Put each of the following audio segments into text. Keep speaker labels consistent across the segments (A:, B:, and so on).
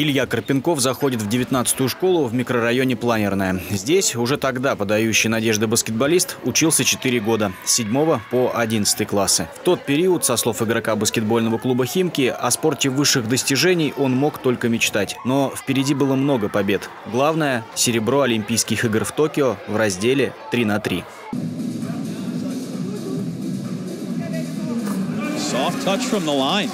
A: Илья Карпенков заходит в 19-ю школу в микрорайоне Планерная. Здесь уже тогда подающий надежды баскетболист учился 4 года, с 7 по 11 классы. В тот период, со слов игрока баскетбольного клуба «Химки», о спорте высших достижений он мог только мечтать. Но впереди было много побед. Главное – серебро Олимпийских игр в Токио в разделе 3 на 3.
B: Soft touch from the line.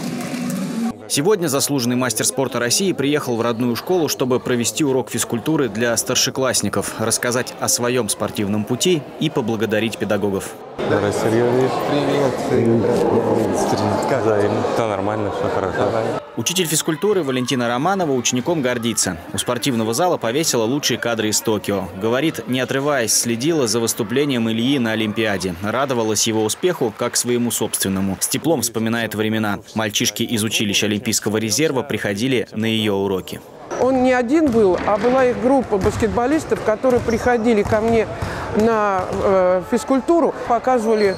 A: Сегодня заслуженный мастер спорта России приехал в родную школу, чтобы провести урок физкультуры для старшеклассников, рассказать о своем спортивном пути и поблагодарить педагогов.
C: Здравия, Сергей Привет. Привет. Как? Взаимно. Да, нормально, все хорошо. Давай.
A: Учитель физкультуры Валентина Романова учеником гордится. У спортивного зала повесила лучшие кадры из Токио. Говорит, не отрываясь, следила за выступлением Ильи на Олимпиаде. Радовалась его успеху, как своему собственному. С теплом вспоминает времена. Мальчишки из училища Олимпийского резерва приходили на ее уроки.
D: Он не один был, а была их группа баскетболистов, которые приходили ко мне на э, физкультуру, показывали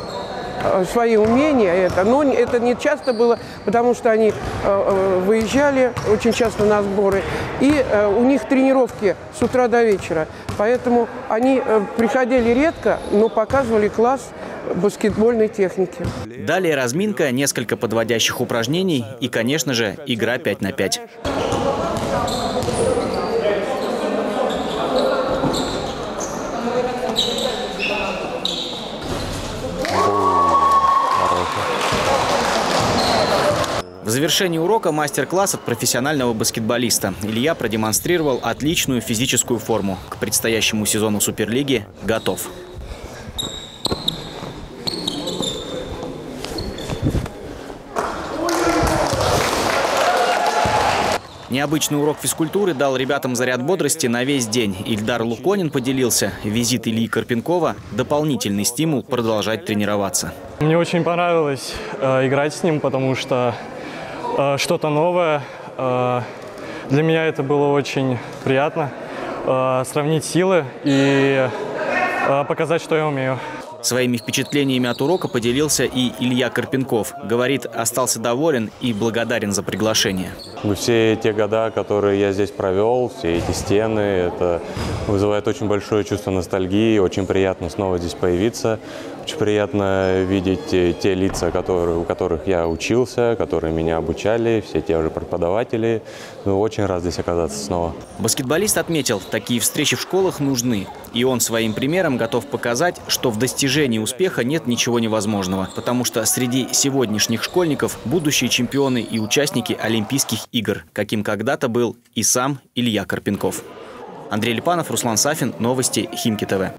D: э, свои умения. Это. Но это не часто было, потому что они э, э, выезжали очень часто на сборы. И э, у них тренировки с утра до вечера. Поэтому они э, приходили редко, но показывали класс баскетбольной техники.
A: Далее разминка, несколько подводящих упражнений и, конечно же, игра 5 на 5. В завершении урока мастер-класс от профессионального баскетболиста. Илья продемонстрировал отличную физическую форму. К предстоящему сезону Суперлиги готов. Необычный урок физкультуры дал ребятам заряд бодрости на весь день. Ильдар Луконин поделился. Визит Ильи Карпенкова – дополнительный стимул продолжать тренироваться.
E: Мне очень понравилось э, играть с ним, потому что э, что-то новое. Э, для меня это было очень приятно. Э, сравнить силы и э, показать, что я умею.
A: Своими впечатлениями от урока поделился и Илья Карпенков. Говорит, остался доволен и благодарен за приглашение.
C: Все те года, которые я здесь провел, все эти стены, это вызывает очень большое чувство ностальгии. Очень приятно снова здесь появиться. Очень приятно видеть те лица, которые, у которых я учился, которые меня обучали, все те же преподаватели. Ну, очень рад здесь оказаться снова.
A: Баскетболист отметил, такие встречи в школах нужны. И он своим примером готов показать, что в достижении успеха нет ничего невозможного. Потому что среди сегодняшних школьников будущие чемпионы и участники Олимпийских игр, каким когда-то был и сам Илья Карпенков. Андрей Липанов, Руслан Сафин. Новости Химки ТВ.